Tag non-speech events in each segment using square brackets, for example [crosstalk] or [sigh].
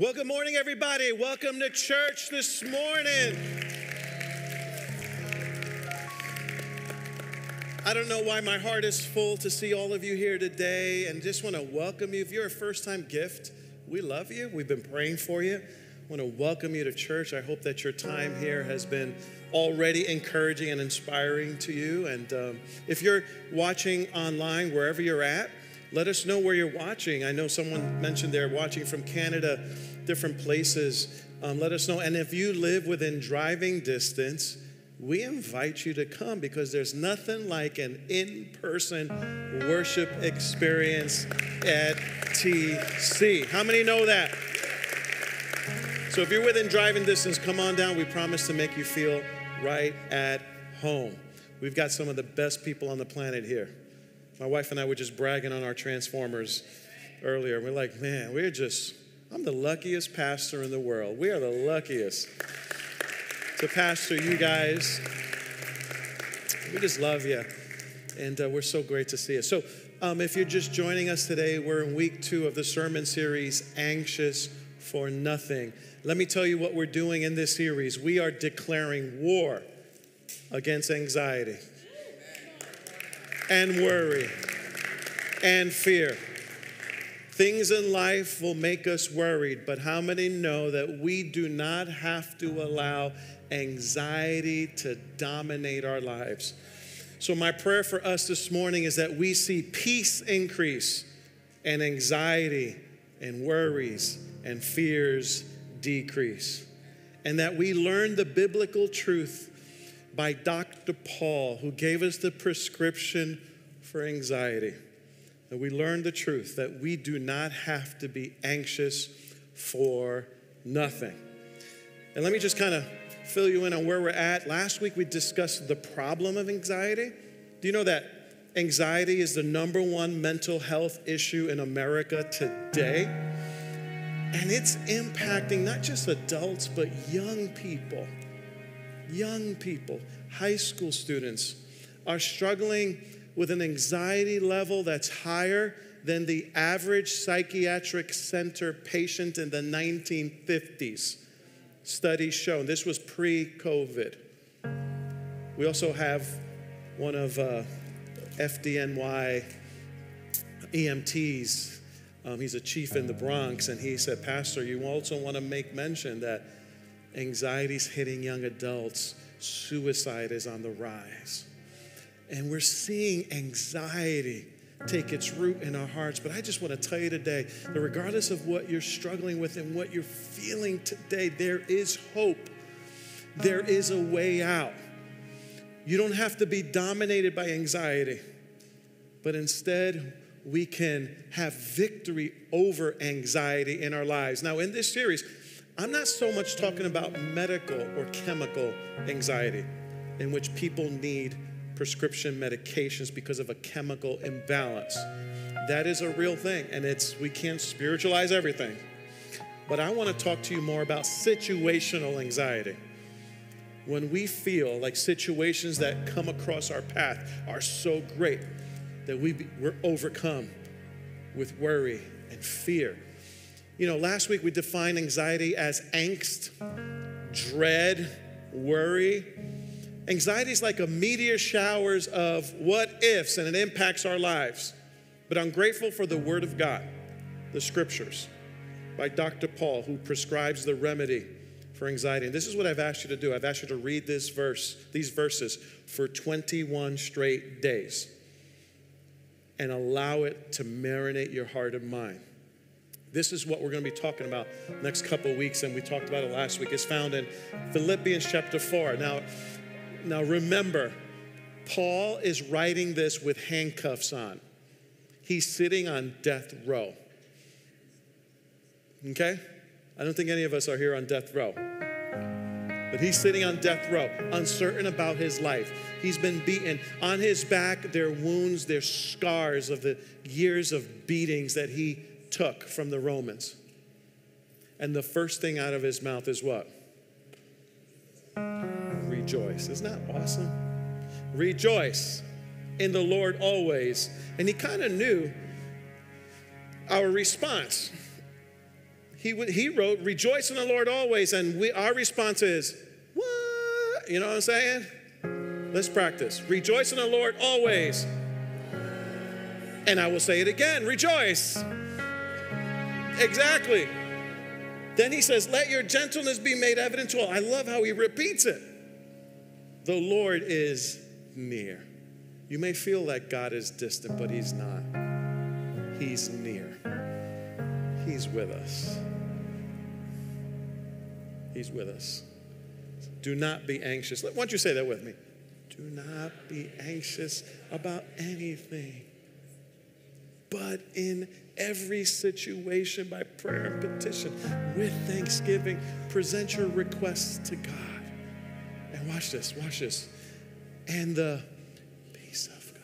Well, good morning, everybody. Welcome to church this morning. I don't know why my heart is full to see all of you here today and just want to welcome you. If you're a first time gift, we love you. We've been praying for you. Want to welcome you to church. I hope that your time here has been already encouraging and inspiring to you. And um, if you're watching online, wherever you're at, let us know where you're watching. I know someone mentioned they're watching from Canada, different places. Um, let us know. And if you live within driving distance, we invite you to come because there's nothing like an in person worship experience at TC. How many know that? So if you're within driving distance, come on down. We promise to make you feel right at home. We've got some of the best people on the planet here. My wife and I were just bragging on our Transformers earlier. We're like, man, we're just, I'm the luckiest pastor in the world. We are the luckiest to pastor you guys. We just love you. And uh, we're so great to see you. So, um, if you're just joining us today, we're in week two of the sermon series, Anxious for Nothing. Let me tell you what we're doing in this series. We are declaring war against anxiety and worry and fear. Things in life will make us worried, but how many know that we do not have to allow anxiety to dominate our lives? So, my prayer for us this morning is that we see peace increase and anxiety and worries and fears decrease. And that we learn the biblical truth by Dr. Paul, who gave us the prescription for anxiety. That we learn the truth that we do not have to be anxious for nothing. And let me just kind of fill you in on where we're at. Last week we discussed the problem of anxiety. Do you know that anxiety is the number one mental health issue in America today? And it's impacting not just adults, but young people young people, high school students, are struggling with an anxiety level that's higher than the average psychiatric center patient in the 1950s. Studies show this was pre COVID. We also have one of uh, FDNY EMTs. Um, he's a chief in the Bronx, and he said, Pastor, you also want to make mention that Anxiety's hitting young adults. Suicide is on the rise. And we're seeing anxiety take its root in our hearts. But I just want to tell you today that regardless of what you're struggling with and what you're feeling today, there is hope. There is a way out. You don't have to be dominated by anxiety, but instead, we can have victory over anxiety in our lives. Now, in this series, I'm not so much talking about medical or chemical anxiety, in which people need prescription medications because of a chemical imbalance. That is a real thing, and it's we can't spiritualize everything. But I want to talk to you more about situational anxiety. When we feel like situations that come across our path are so great that we be, we're overcome with worry and fear you know, last week we defined anxiety as angst, dread, worry. Anxiety is like a meteor showers of what ifs and it impacts our lives. But I'm grateful for the Word of God, the scriptures by Dr. Paul, who prescribes the remedy for anxiety. And this is what I've asked you to do. I've asked you to read this verse, these verses for 21 straight days and allow it to marinate your heart and mind. This is what we're going to be talking about next couple weeks, and we talked about it last week. It's found in Philippians chapter 4. Now, now remember, Paul is writing this with handcuffs on. He's sitting on death row. Okay? I don't think any of us are here on death row. But he's sitting on death row, uncertain about his life. He's been beaten. On his back, there are wounds, there's scars of the years of beatings that he took from the Romans. And the first thing out of his mouth is what? Rejoice. Isn't that awesome? Rejoice in the Lord always. And he kind of knew our response. he, he wrote, Rejoice in the Lord always. And we, our response is, What? You know what I'm saying? Let's practice. Rejoice in the Lord always. And I will say it again rejoice. Exactly. Then he says, Let your gentleness be made evident to all. I love how he repeats it. The Lord is near. You may feel like God is distant, but he's not. He's near. He's with us. He's with us. Do not be anxious. Why don't you say that with me? Do not be anxious about anything, but in every situation by prayer and petition with thanksgiving, present your requests to God. And watch this, watch this. And the peace of God,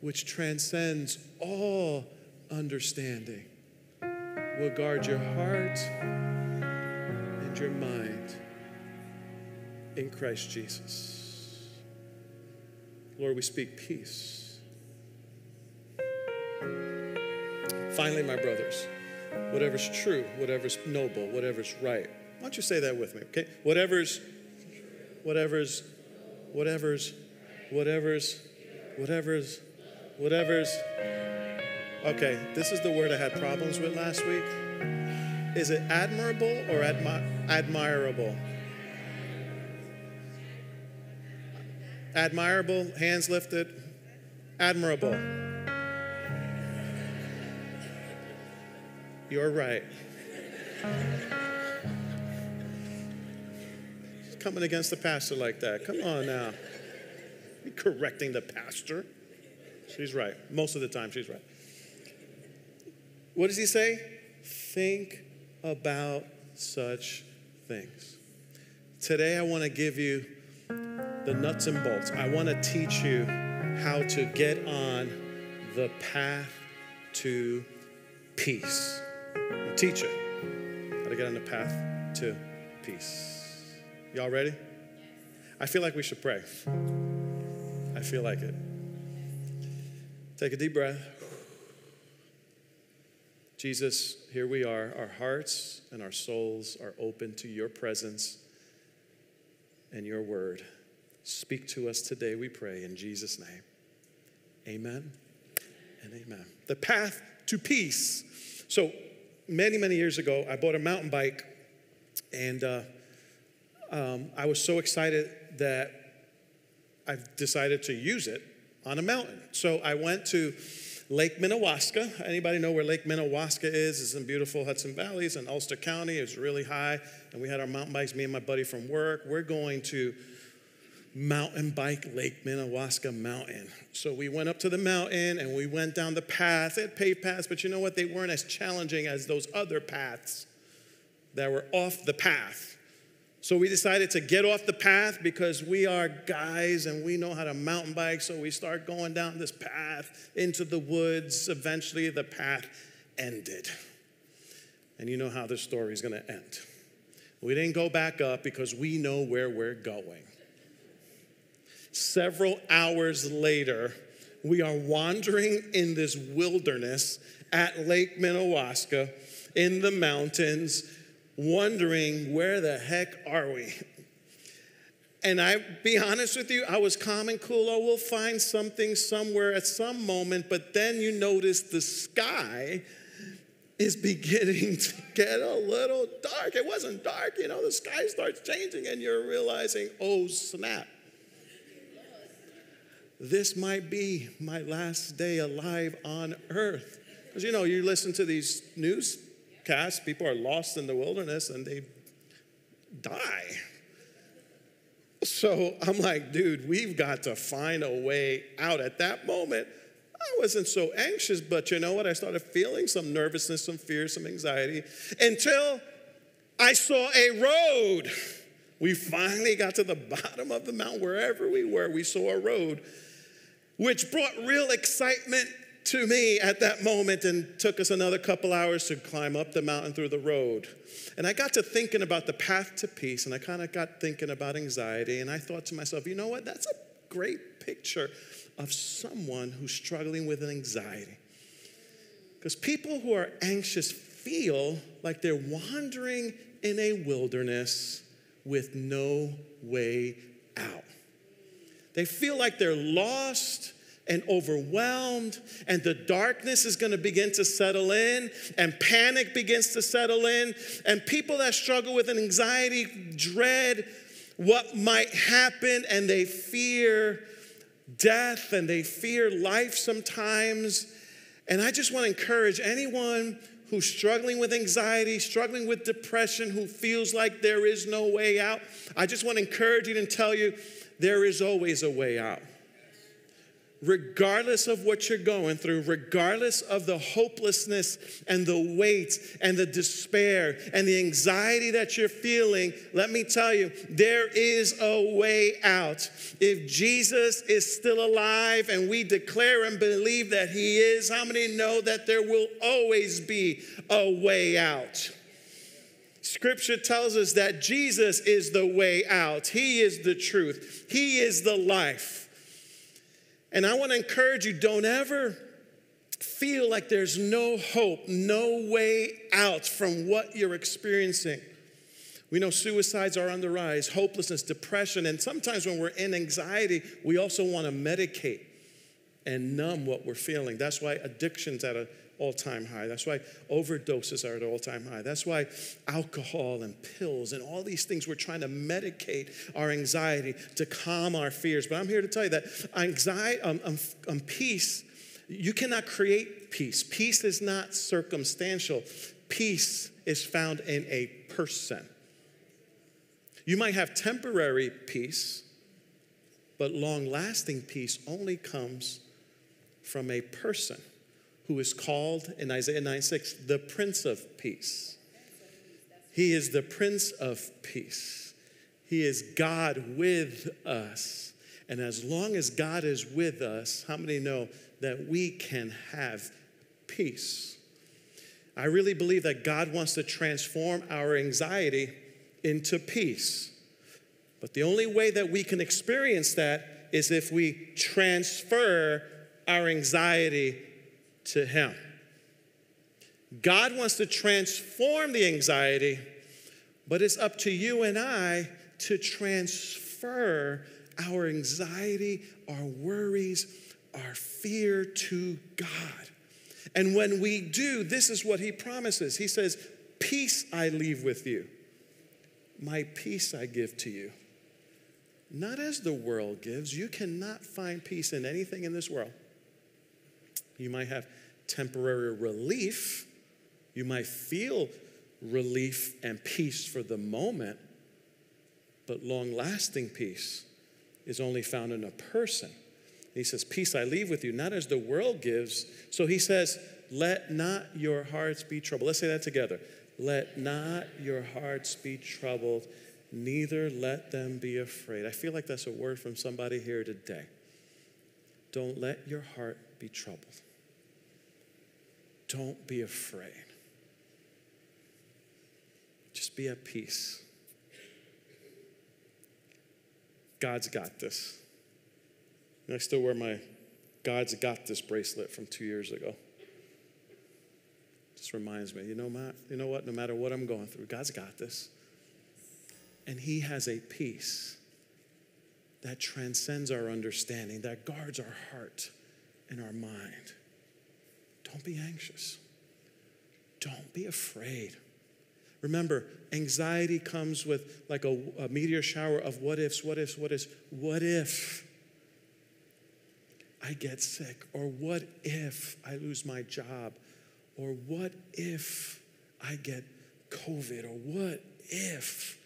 which transcends all understanding, will guard your heart and your mind in Christ Jesus. Lord, we speak peace. Finally, my brothers, whatever's true, whatever's noble, whatever's right. Why don't you say that with me, okay? Whatever's, whatever's, whatever's, whatever's, whatever's, whatever's. Okay, this is the word I had problems with last week. Is it admirable or admi- admirable? Admirable, hands lifted. Admirable. You're right. Coming against the pastor like that. Come on now. You're correcting the pastor. She's right. Most of the time, she's right. What does he say? Think about such things. Today, I want to give you the nuts and bolts. I want to teach you how to get on the path to peace. I'll teach you how to get on the path to peace. Y'all ready? I feel like we should pray. I feel like it. Take a deep breath. Jesus, here we are. Our hearts and our souls are open to your presence and your word. Speak to us today, we pray, in Jesus' name. Amen and amen. The path to peace. So, many, many years ago, I bought a mountain bike, and uh, um, I was so excited that I've decided to use it on a mountain. So, I went to Lake Minnewaska. Anybody know where Lake Minnewaska is? It's in beautiful Hudson Valleys in Ulster County. It's really high. And we had our mountain bikes, me and my buddy from work. We're going to mountain bike Lake Minnewaska Mountain. So we went up to the mountain and we went down the path. It paved paths, but you know what? They weren't as challenging as those other paths that were off the path. So we decided to get off the path because we are guys and we know how to mountain bike. So we start going down this path into the woods. Eventually, the path ended. And you know how the story is going to end. We didn't go back up because we know where we're going. Several hours later, we are wandering in this wilderness at Lake Minnewaska in the mountains, wondering where the heck are we? And I be honest with you, I was calm and cool. Oh, we'll find something somewhere at some moment. But then you notice the sky is beginning to get a little dark. It wasn't dark, you know, the sky starts changing, and you're realizing, oh, snap this might be my last day alive on earth. Because you know, you listen to these newscasts, people are lost in the wilderness and they die. So I'm like, dude, we've got to find a way out. At that moment, I wasn't so anxious, but you know what? I started feeling some nervousness, some fear, some anxiety until I saw a road. We finally got to the bottom of the mountain, wherever we were, we saw a road which brought real excitement to me at that moment and took us another couple hours to climb up the mountain through the road. And I got to thinking about the path to peace, and I kind of got thinking about anxiety, and I thought to myself, you know what? That's a great picture of someone who's struggling with an anxiety. Because people who are anxious feel like they're wandering in a wilderness with no way out. They feel like they're lost and overwhelmed, and the darkness is gonna begin to settle in, and panic begins to settle in. And people that struggle with anxiety dread what might happen, and they fear death and they fear life sometimes. And I just wanna encourage anyone who's struggling with anxiety, struggling with depression, who feels like there is no way out, I just want to encourage you and tell you there is always a way out regardless of what you're going through, regardless of the hopelessness and the weight and the despair and the anxiety that you're feeling, let me tell you, there is a way out. If Jesus is still alive and we declare and believe that he is, how many know that there will always be a way out? Scripture tells us that Jesus is the way out. He is the truth. He is the life. And I want to encourage you don't ever feel like there's no hope, no way out from what you're experiencing. We know suicides are on the rise, hopelessness, depression, and sometimes when we're in anxiety, we also want to medicate and numb what we're feeling. That's why addiction's at an all time high. That's why overdoses are at all time high. That's why alcohol and pills and all these things, we're trying to medicate our anxiety to calm our fears. But I'm here to tell you that anxiety, um, um, um, peace, you cannot create peace. Peace is not circumstantial, peace is found in a person. You might have temporary peace, but long lasting peace only comes from a person who is called in Isaiah 9 6 the Prince of Peace. He is the Prince of Peace. He is God with us. And as long as God is with us, how many know that we can have peace? I really believe that God wants to transform our anxiety into peace. But the only way that we can experience that is if we transfer our anxiety to Him. God wants to transform the anxiety, but it's up to you and I to transfer our anxiety, our worries, our fear to God. And when we do, this is what He promises He says, Peace I leave with you, my peace I give to you. Not as the world gives. You cannot find peace in anything in this world. You might have temporary relief. You might feel relief and peace for the moment, but long lasting peace is only found in a person. He says, Peace I leave with you, not as the world gives. So he says, Let not your hearts be troubled. Let's say that together. Let not your hearts be troubled, neither let them be afraid. I feel like that's a word from somebody here today. Don't let your heart be troubled. Don't be afraid. Just be at peace. God's got this. And I still wear my God's got this bracelet from two years ago. Just reminds me, you know, you know what? No matter what I'm going through, God's got this. And He has a peace that transcends our understanding, that guards our heart and our mind. Don't be anxious. Don't be afraid. Remember, anxiety comes with like a, a, meteor shower of what ifs, what ifs, what ifs. What if I get sick? Or what if I lose my job? Or what if I get COVID? Or what if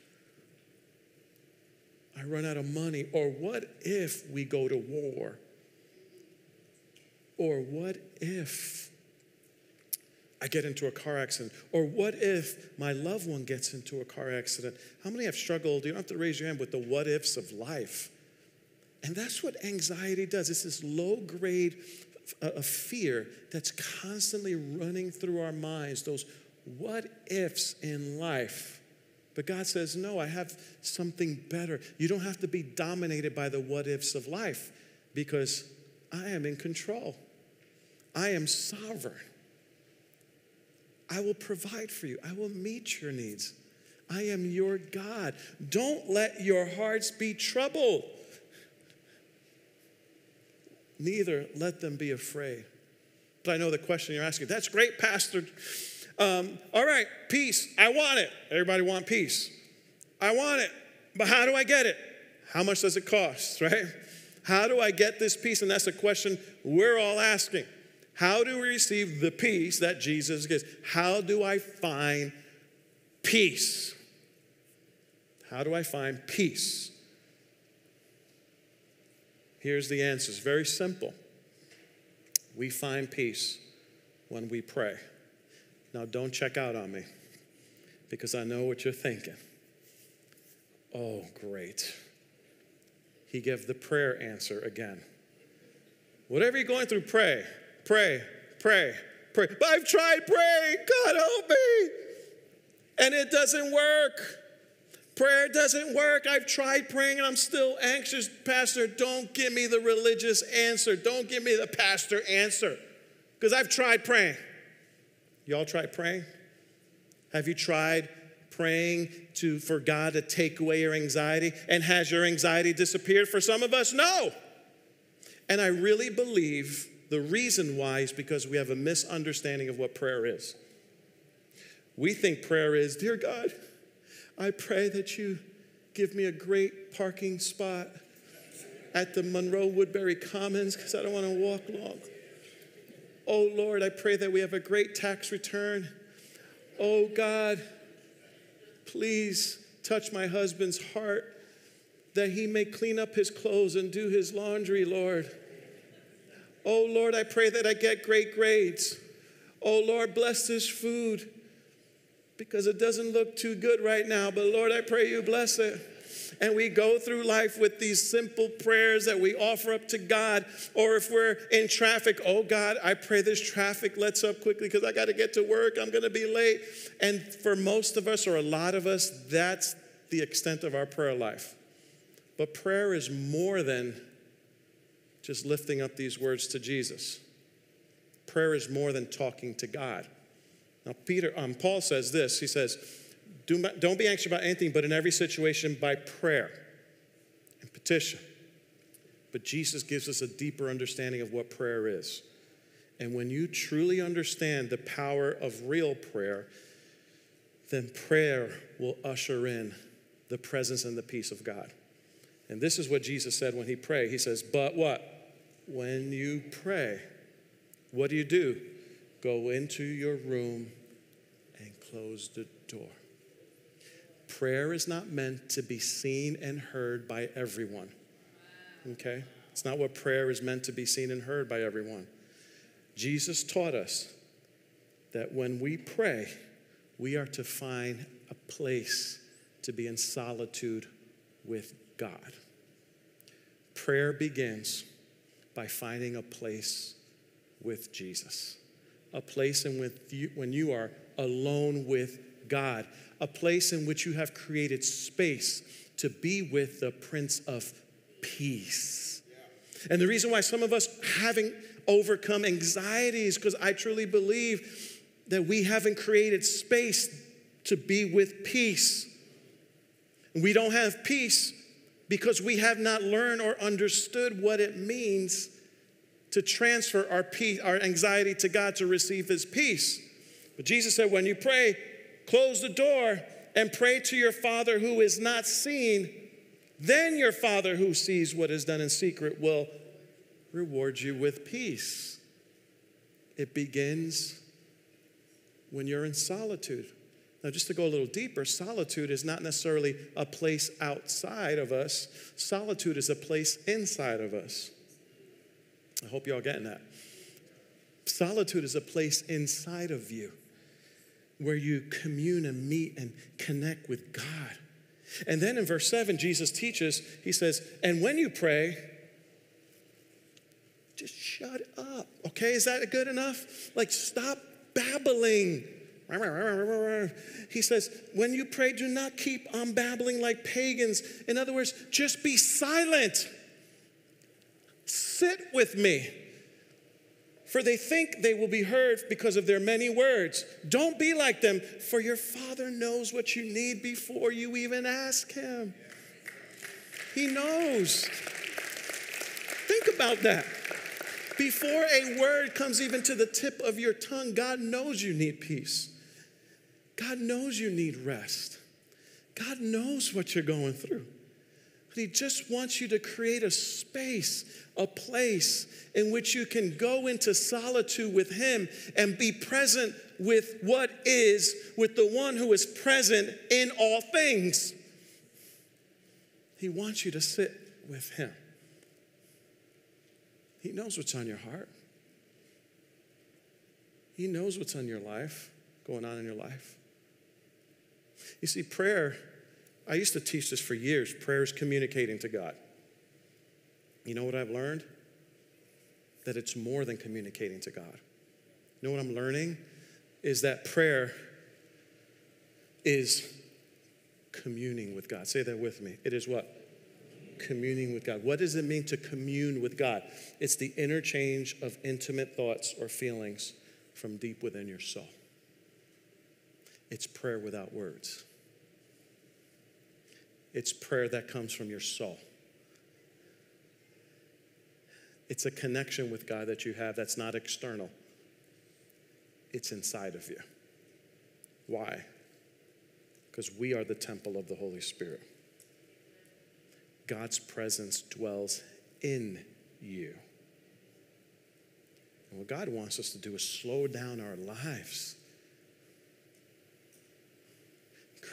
I run out of money? Or what if we go to war? Or what if I get into a car accident? Or what if my loved one gets into a car accident? How many have struggled? You don't have to raise your hand with the what ifs of life. And that's what anxiety does. It's this low grade of fear that's constantly running through our minds, those what ifs in life. But God says, No, I have something better. You don't have to be dominated by the what ifs of life because I am in control, I am sovereign. I will provide for you, I will meet your needs. I am your God. Don't let your hearts be troubled. Neither let them be afraid. But I know the question you're asking. That's great, Pastor. Um, all right, peace. I want it. Everybody want peace. I want it. But how do I get it? How much does it cost, [laughs] right? How do I get this peace? And that's a question we're all asking. How do we receive the peace that Jesus gives? How do I find peace? How do I find peace? Here's the answer it's very simple. We find peace when we pray. Now, don't check out on me because I know what you're thinking. Oh, great. He gave the prayer answer again. Whatever you're going through, pray, pray, pray, pray. But I've tried praying. God help me. And it doesn't work. Prayer doesn't work. I've tried praying and I'm still anxious. Pastor, don't give me the religious answer. Don't give me the pastor answer. Because I've tried praying. Y'all tried praying? Have you tried praying to for God to take away your anxiety? And has your anxiety disappeared for some of us? No. And I really believe the reason why is because we have a misunderstanding of what prayer is. We think prayer is, dear God, I pray that you give me a great parking spot at the Monroe Woodbury Commons because I don't want to walk long. Oh Lord, I pray that we have a great tax return. Oh God, please touch my husband's heart that he may clean up his clothes and do his laundry, Lord. Oh Lord, I pray that I get great grades. Oh Lord, bless this food because it doesn't look too good right now, but Lord, I pray you bless it. And we go through life with these simple prayers that we offer up to God. Or if we're in traffic, oh God, I pray this traffic lets up quickly because I got to get to work. I'm going to be late. And for most of us, or a lot of us, that's the extent of our prayer life. But prayer is more than just lifting up these words to Jesus. Prayer is more than talking to God. Now, Peter, um, Paul says this. He says, Do, "Don't be anxious about anything, but in every situation by prayer and petition." But Jesus gives us a deeper understanding of what prayer is. And when you truly understand the power of real prayer, then prayer will usher in the presence and the peace of God. And this is what Jesus said when he prayed. He says, But what? When you pray, what do you do? Go into your room and close the door. Prayer is not meant to be seen and heard by everyone. Okay? It's not what prayer is meant to be seen and heard by everyone. Jesus taught us that when we pray, we are to find a place to be in solitude with God. Prayer begins by finding a place with Jesus, a place in which you, when you are alone with God, a place in which you have created space to be with the Prince of Peace. And the reason why some of us haven't overcome anxiety is because I truly believe that we haven't created space to be with peace. We don't have peace because we have not learned or understood what it means to transfer our peace, our anxiety to God to receive his peace. But Jesus said, when you pray, close the door and pray to your Father who is not seen. Then your Father who sees what is done in secret will reward you with peace. It begins when you're in solitude. Now, just to go a little deeper, solitude is not necessarily a place outside of us, solitude is a place inside of us. I hope y'all getting that. Solitude is a place inside of you where you commune and meet and connect with God. And then in verse 7, Jesus teaches, he says, And when you pray, just shut up. Okay, is that good enough? Like, stop babbling. He says, when you pray, do not keep on babbling like pagans. In other words, just be silent. Sit with me for they think they will be heard because of their many words. Don't be like them, for your Father knows what you need before you even ask Him. He knows. Think about that. Before a word comes even to the tip of your tongue, God knows you need peace. God knows you need rest. God knows what you're going through. But He just wants you to create a space, a place in which you can go into solitude with Him and be present with what is, with the one who is present in all things. He wants you to sit with Him. He knows what's on your heart. He knows what's on your life, going on in your life. You see, prayer, I used to teach this for years prayer is communicating to God. You know what I've learned? That it's more than communicating to God. You know what I'm learning? Is that prayer is communing with God. Say that with me. It is what? communing with God. What does it mean to commune with God? It's the interchange of intimate thoughts or feelings from deep within your soul. It's prayer without words. It's prayer that comes from your soul. It's a connection with God that you have that's not external, it's inside of you. Why? Because we are the temple of the Holy Spirit. God's presence dwells in you. And what God wants us to do is slow down our lives,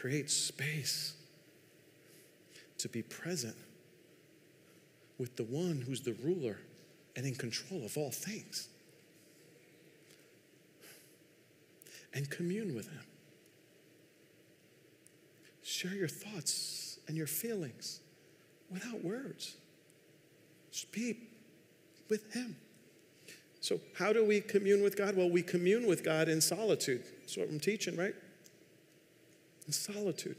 create space to be present with the one who's the ruler and in control of all things, and commune with him. Share your thoughts and your feelings without words. Speak with Him. So, how do we commune with God? Well, we commune with God in solitude. That's what I'm teaching, right? In solitude.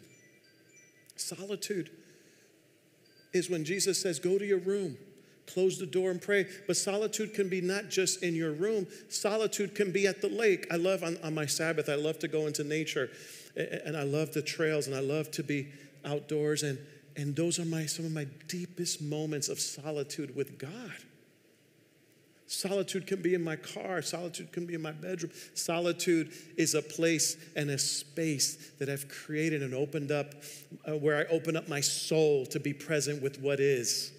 Solitude is when Jesus says, Go to your room, close the door, and pray. But solitude can be not just in your room, solitude can be at the lake. I love on, on my Sabbath, I love to go into nature, and I love the trails, and I love to be outdoors. And and those are my, some of my deepest moments of solitude with God. Solitude can be in my car. Solitude can be in my bedroom. Solitude is a place and a space that I've created and opened up uh, where I open up my soul to be present with what is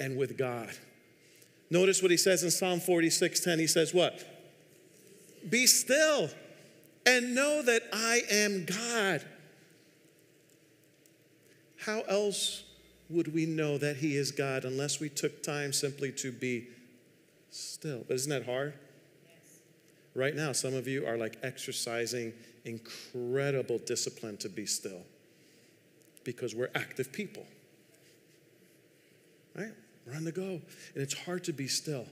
and with God. Notice what he says in Psalm 46 10. He says, What? Be still and know that I am God. How else would we know that He is God unless we took time simply to be still? But isn't that hard? Yes. Right now, some of you are like exercising incredible discipline to be still because we're active people. Right? We're on the go. And it's hard to be still.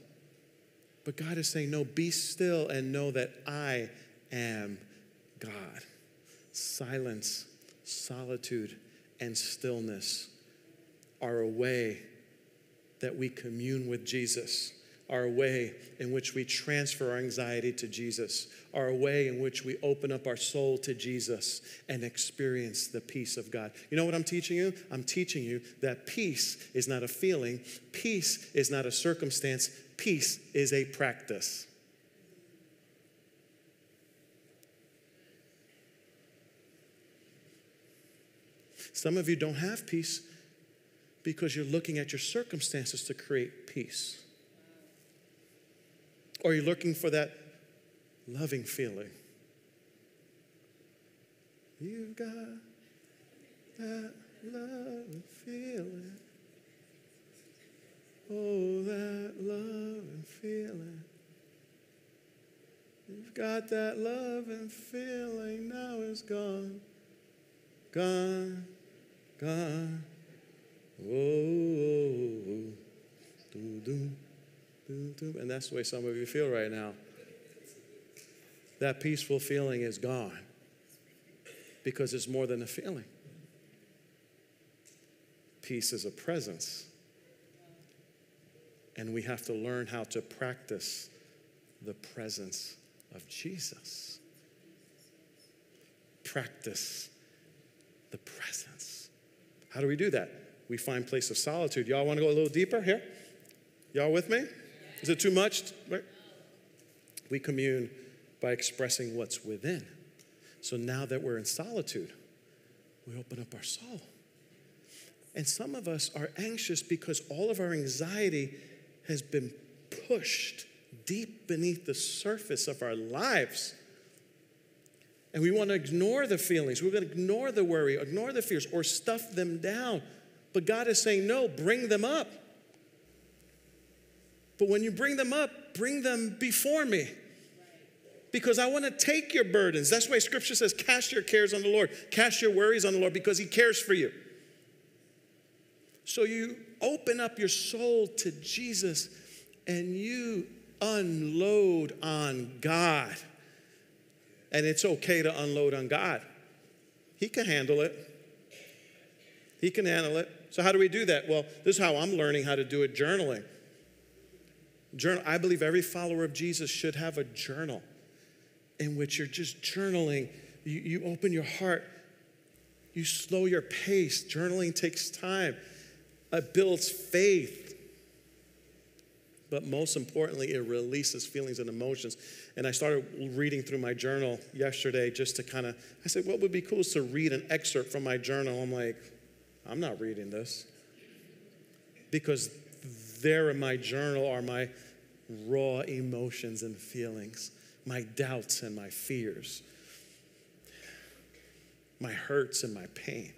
But God is saying, no, be still and know that I am God. Silence, solitude, and stillness are a way that we commune with Jesus, a way in which we transfer our anxiety to Jesus, a way in which we open up our soul to Jesus and experience the peace of God. You know what I'm teaching you? I'm teaching you that peace is not a feeling, peace is not a circumstance, peace is a practice. Some of you don't have peace because you're looking at your circumstances to create peace. Or you're looking for that loving feeling. You've got that love feeling. Oh, that love and feeling. You've got that love and feeling, now it's gone, gone. God. Oh, oh, oh. oh. Mm-hmm. And that's the way some of you feel right now. That peaceful feeling is gone because it's more than a feeling. Peace is a presence. And we have to learn how to practice the presence of Jesus. Practice the presence. How do we do that? We find place of solitude. Y'all want to go a little deeper here? Y'all with me? Is it too much? We commune by expressing what's within. So now that we're in solitude, we open up our soul. And some of us are anxious because all of our anxiety has been pushed deep beneath the surface of our lives. And we want to ignore the feelings. We're going to ignore the worry, ignore the fears, or stuff them down. But God is saying, no, bring them up. But when you bring them up, bring them before me. Because I want to take your burdens. That's why scripture says, cast your cares on the Lord, cast your worries on the Lord, because He cares for you. So you open up your soul to Jesus and you unload on God. And it's okay to unload on God. He can handle it. He can handle it. So, how do we do that? Well, this is how I'm learning how to do it journaling. Journal, I believe every follower of Jesus should have a journal in which you're just journaling. You, you open your heart, you slow your pace. Journaling takes time. It builds faith. But most importantly, it releases feelings and emotions. And I started reading through my journal yesterday just to kind of, I said, what would be cool is to read an excerpt from my journal. I'm like, I'm not reading this. Because there in my journal are my raw emotions and feelings, my doubts and my fears, my hurts and my pain.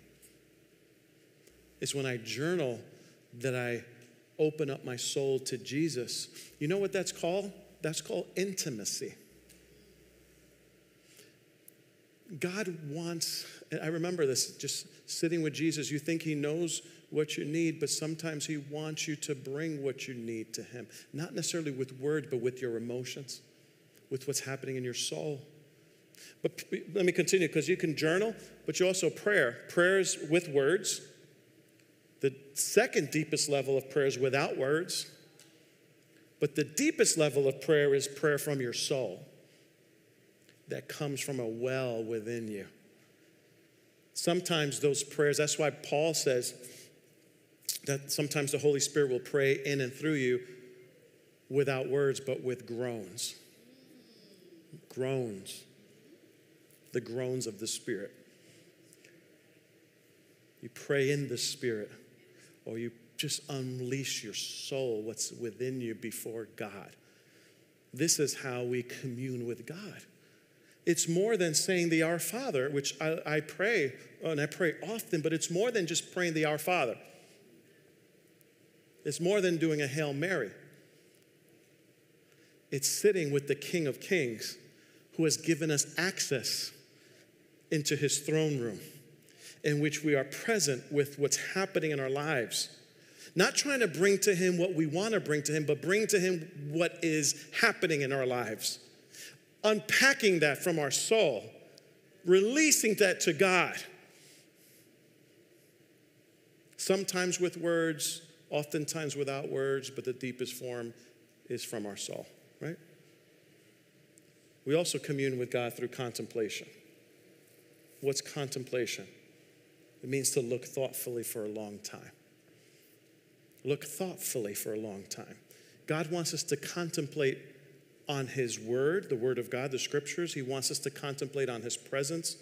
It's when I journal that I open up my soul to Jesus. You know what that's called? That's called intimacy. God wants, I remember this just sitting with Jesus. You think He knows what you need, but sometimes He wants you to bring what you need to Him. Not necessarily with words, but with your emotions, with what's happening in your soul. But let me continue because you can journal, but you also prayer. Prayers with words, the second deepest level of prayer is without words. But the deepest level of prayer is prayer from your soul that comes from a well within you. Sometimes those prayers, that's why Paul says that sometimes the Holy Spirit will pray in and through you without words, but with groans. Groans. The groans of the Spirit. You pray in the Spirit or you just unleash your soul, what's within you before God. This is how we commune with God. It's more than saying the Our Father, which I, I pray, and I pray often, but it's more than just praying the Our Father. It's more than doing a Hail Mary. It's sitting with the King of Kings who has given us access into his throne room in which we are present with what's happening in our lives. Not trying to bring to Him what we want to bring to Him, but bring to Him what is happening in our lives. Unpacking that from our soul, releasing that to God. Sometimes with words, oftentimes without words, but the deepest form is from our soul, right? We also commune with God through contemplation. What's contemplation? It means to look thoughtfully for a long time. Look thoughtfully for a long time. God wants us to contemplate on His Word, the Word of God, the Scriptures. He wants us to contemplate on His presence.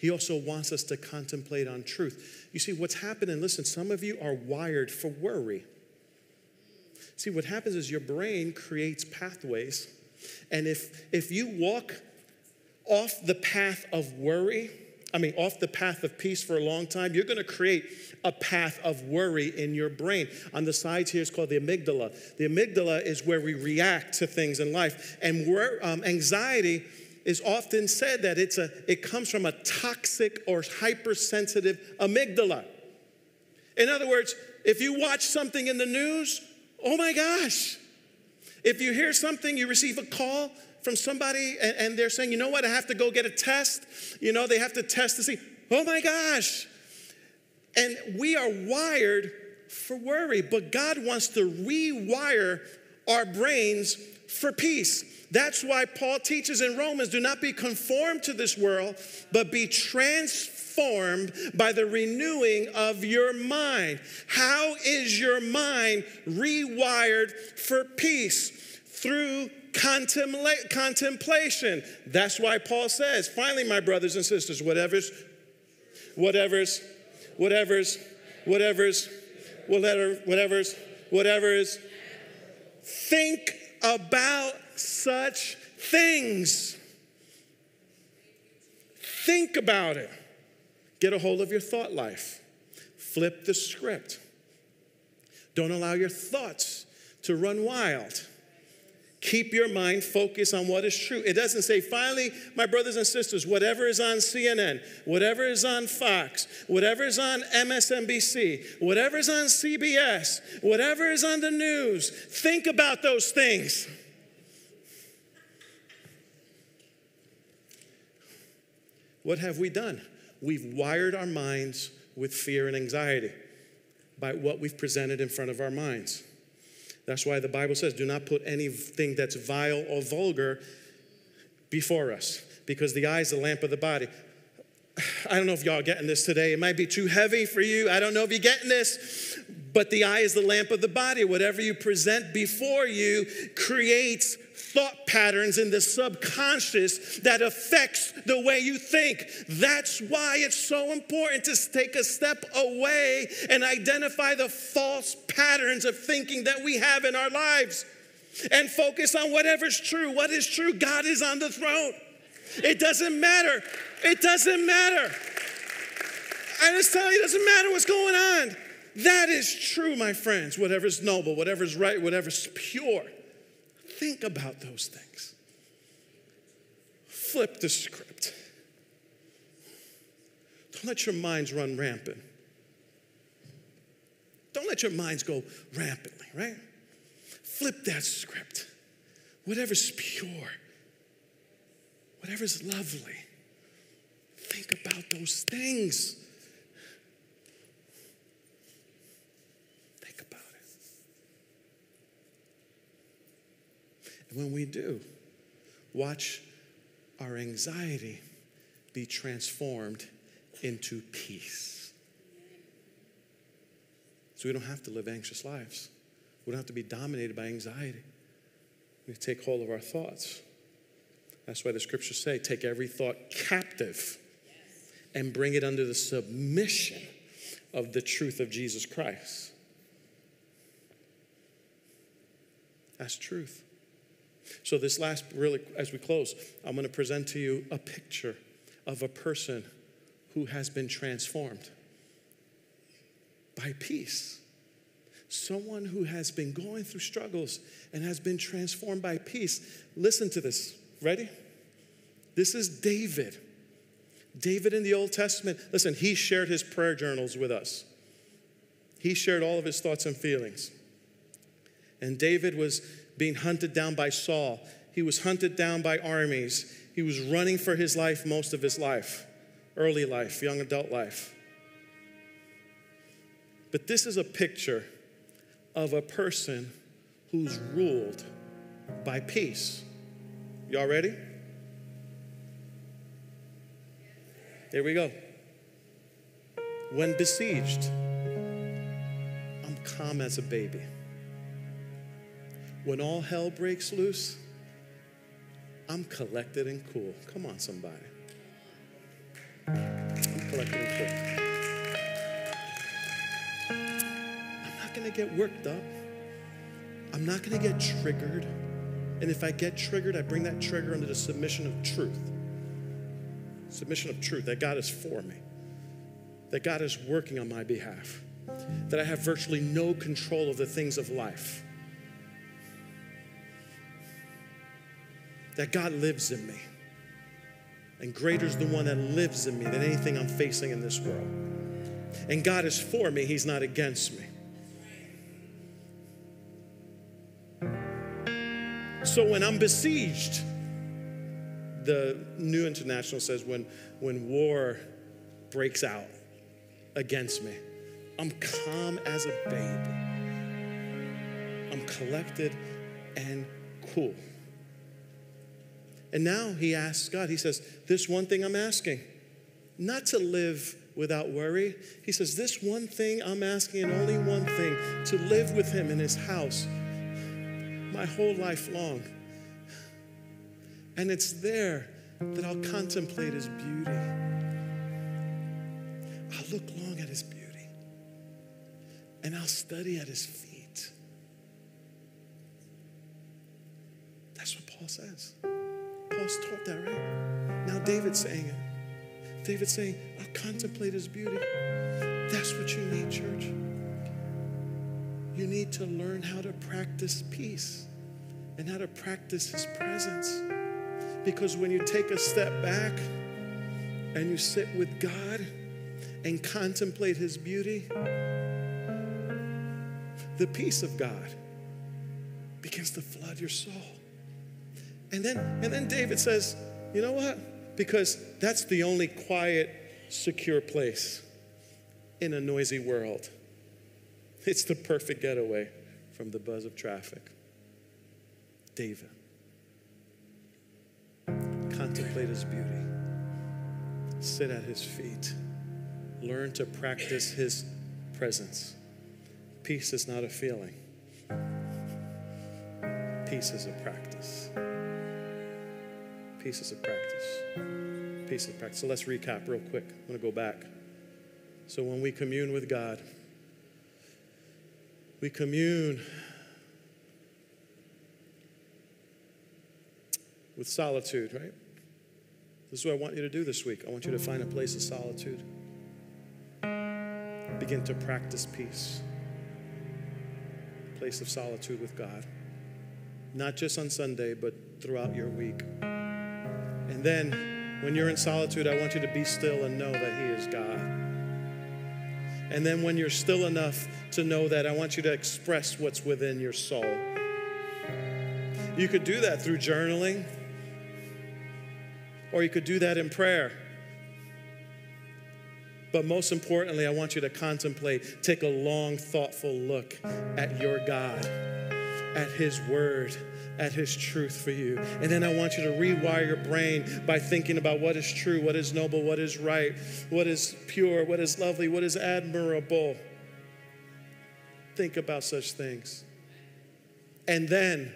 He also wants us to contemplate on truth. You see, what's happening, listen, some of you are wired for worry. See, what happens is your brain creates pathways. And if, if you walk off the path of worry, I mean, off the path of peace for a long time, you're going to create a path of worry in your brain. On the sides here is called the amygdala. The amygdala is where we react to things in life, and um, anxiety is often said that it's a it comes from a toxic or hypersensitive amygdala. In other words, if you watch something in the news, oh my gosh. If you hear something, you receive a call, from somebody and, and they're saying, you know what, I have to go get a test. You know, they have to test to see, oh my gosh. And we are wired for worry, but God wants to rewire our brains for peace. That's why Paul teaches in Romans do not be conformed to this world, but be transformed by the renewing of your mind. How is your mind rewired for peace? Through contempla- contemplation. That's why Paul says, finally, my brothers and sisters, whatever's, whatever's, whatever's, whatever's, whatever, whatever's, whatever's, think about such things. Think about it. Get a hold of your thought life. Flip the script. Don't allow your thoughts to run wild. Keep your mind focused on what is true. It doesn't say, finally, my brothers and sisters, whatever is on CNN, whatever is on Fox, whatever is on MSNBC, whatever is on CBS, whatever is on the news, think about those things. What have we done? We've wired our minds with fear and anxiety by what we've presented in front of our minds. That's why the Bible says, do not put anything that's vile or vulgar before us, because the eye is the lamp of the body. I don't know if y'all are getting this today. It might be too heavy for you. I don't know if you're getting this, but the eye is the lamp of the body. Whatever you present before you creates thought patterns in the subconscious that affects the way you think. That's why it's so important to take a step away and identify the false patterns of thinking that we have in our lives and focus on whatever's true. What is true? God is on the throne. It doesn't matter. It doesn't matter. I just tell you, it doesn't matter what's going on. That is true, my friends. Whatever's noble, whatever's right, whatever's pure. Think about those things. Flip the script. Don't let your minds run rampant. Don't let your minds go rampantly, right? Flip that script. Whatever's pure, whatever's lovely, think about those things. Think about it. And when we do, watch our anxiety be transformed into peace. So we don't have to live anxious lives. We don't have to be dominated by anxiety. We take hold of our thoughts. That's why the scriptures say take every thought captive and bring it under the submission of the truth of Jesus Christ. That's truth. So, this last, really, as we close, I'm going to present to you a picture of a person who has been transformed by peace. Someone who has been going through struggles and has been transformed by peace. Listen to this. Ready? This is David. David in the Old Testament, listen, he shared his prayer journals with us. He shared all of his thoughts and feelings. And David was being hunted down by Saul. He was hunted down by armies. He was running for his life most of his life, early life, young adult life. But this is a picture of a person who's ruled by peace. Y'all ready? Here we go. When besieged, I'm calm as a baby. When all hell breaks loose, I'm collected and cool. Come on, somebody. I'm collected and cool. I'm not going to get worked up. I'm not going to get triggered. And if I get triggered, I bring that trigger under the submission of truth. Submission of truth that God is for me, that God is working on my behalf, that I have virtually no control of the things of life. that God lives in me. And greater is the one that lives in me than anything I'm facing in this world. And God is for me, He's not against me. So when I'm besieged, the New International says when, when war breaks out against me, I'm calm as a babe. I'm collected and Cool. And now he asks God, he says, This one thing I'm asking, not to live without worry. He says, This one thing I'm asking, and only one thing, to live with him in his house my whole life long. And it's there that I'll contemplate his beauty. I'll look long at his beauty. And I'll study at his feet. That's what Paul says. Paul's taught that, right? Now David's saying it. David's saying, I'll contemplate his beauty. That's what you need, church. You need to learn how to practice peace and how to practice his presence. Because when you take a step back and you sit with God and contemplate his beauty, the peace of God begins to flood your soul. And then, and then David says, you know what? Because that's the only quiet, secure place in a noisy world. It's the perfect getaway from the buzz of traffic. David. Contemplate his beauty. Sit at his feet. Learn to practice his presence. Peace is not a feeling, peace is a practice. Peace is a practice. Peace is a practice. So let's recap real quick. I'm going to go back. So when we commune with God, we commune with solitude, right? This is what I want you to do this week. I want you to find a place of solitude. Begin to practice peace. Place of solitude with God. Not just on Sunday, but throughout your week. And then when you're in solitude, I want you to be still and know that He is God. And then when you're still enough to know that, I want you to express what's within your soul. You could do that through journaling, or you could do that in prayer. But most importantly, I want you to contemplate, take a long, thoughtful look at your God, at His Word, at His truth for you. And then I want you to rewire your brain by thinking about what is true, what is noble, what is right, what is pure, what is lovely, what is admirable. Think about such things. And then,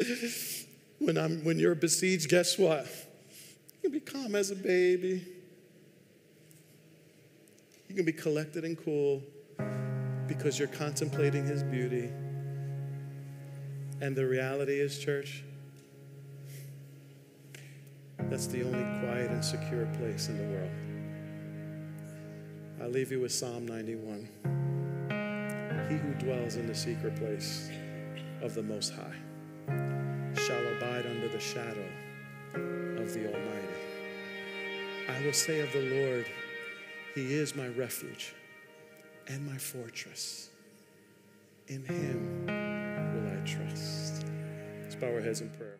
[laughs] when, I'm, when you're besieged, guess what? You can be calm as a baby. You can be collected and cool because you're contemplating His beauty. And the reality is, church, that's the only quiet and secure place in the world. I leave you with Psalm 91. He who dwells in the secret place of the Most High abide under the shadow of the Almighty. I will say of the Lord, He is my refuge and my fortress. In Him will I trust. Let's bow our heads in prayer.